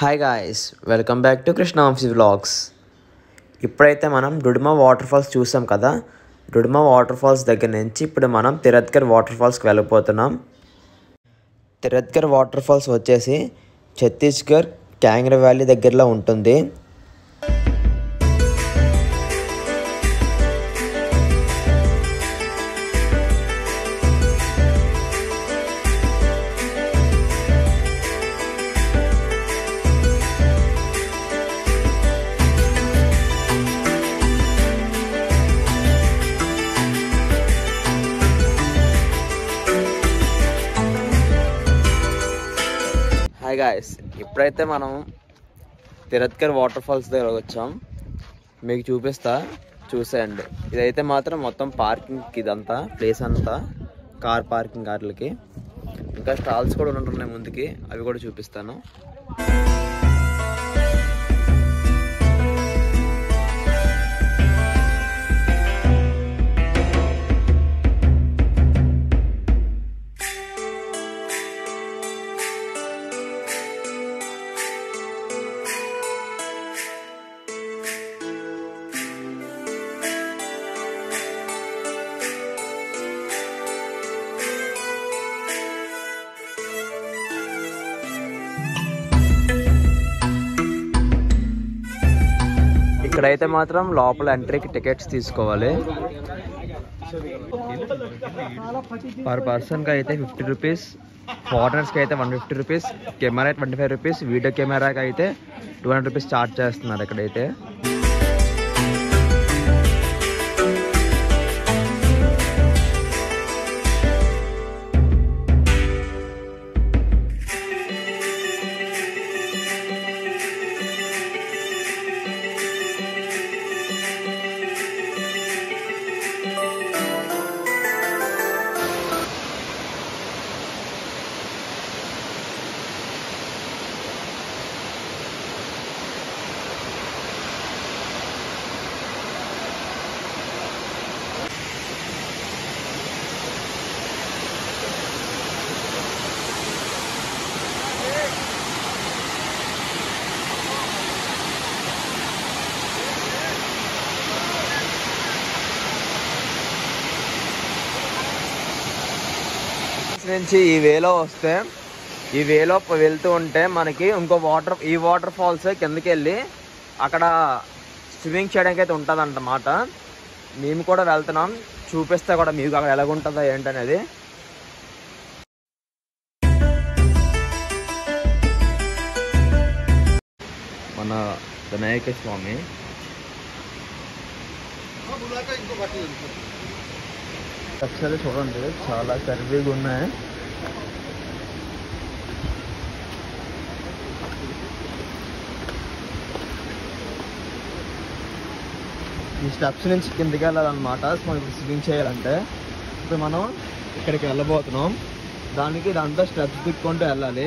Hi guys welcome back to Krishna Vamsi vlogs ఇప్పుడైతే మనం Duduma water falls చూసాం కదా? డుడుమా వాటర్ ఫాల్స్ దగ్గర నుంచి ఇప్పుడు మనం తిరత్కర్ వాటర్ ఫాల్స్కి వెళ్ళిపోతున్నాం తిరత్కర్ వాటర్ ఫాల్స్ వచ్చేసి ఛత్తీస్గఢ్ క్యాంగ్ర వ్యాలీ దగ్గరలో ఉంటుంది. హాయ్ గాయస్ ఇప్పుడైతే మనం తిరత్కర్ వాటర్ ఫాల్స్ దగ్గర వచ్చాం. మీకు చూపిస్తా చూసేయండి. ఇదైతే మాత్రం మొత్తం పార్కింగ్ ఇదంతా ప్లేస్ అంతా కార్ పార్కింగ్ కార్లకి. ఇంకా స్టాల్స్ కూడా ఉంటున్నాయి ముందుకి అవి కూడా చూపిస్తాను. ఇక్కడైతే మాత్రం లోపల ఎంట్రీకి టికెట్స్ తీసుకోవాలి. పర్ పర్సన్కి అయితే ఫిఫ్టీ రూపీస్ ఫారినర్స్కి అయితే one fifty rupees camera twenty five rupees video కెమెరాకి అయితే టూ హండ్రెడ్ రూపీస్ ఛార్జ్ చేస్తున్నారు ఇక్కడైతే. నుంచి ఈ వేలో వస్తే ఈ వేలో వెళ్తూ ఉంటే మనకి ఇంకో వాటర్ ఈ వాటర్ ఫాల్స్ కిందకి వెళ్ళి అక్కడ స్విమ్మింగ్ చేయడానికి అయితే ఉంటుంది అన్నమాట మేము కూడా వెళ్తున్నాం. చూపిస్తే కూడా మీకు అక్కడ ఎలాగుంటుందో ఏంటనేది. మన వినాయక స్వామి. ఒకసారి చూడండి చాలా కర్వీగా ఉన్నాయి ఈ స్టెప్స్ నుంచి కిందకి వెళ్ళాలన్నమాట. మనం ఇప్పుడు స్విమ్మింగ్ చేయాలంటే ఇప్పుడు మనం ఇక్కడికి వెళ్ళబోతున్నాం. దానికి దాంట్లో స్టెప్స్ దిక్కుంటూ వెళ్ళాలి.